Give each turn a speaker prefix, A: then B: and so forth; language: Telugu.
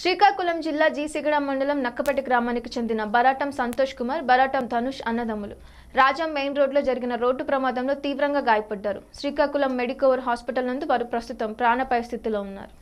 A: శ్రీకాకుళం జిల్లా జీసిగడ మండలం నక్కపట్టి గ్రామానికి చెందిన బరాటం సంతోష్ కుమార్ బరాటం ధనుష్ అన్నదమ్ములు. రాజా మెయిన్ రోడ్లో జరిగిన రోడ్డు ప్రమాదంలో తీవ్రంగా గాయపడ్డారు. శ్రీకాకుళం మెడికోవర్ హాస్పిటల్ నందు వారు ప్రస్తుతం ప్రాణాపాయ స్థితిలో ఉన్నారు.